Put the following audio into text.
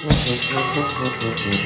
Música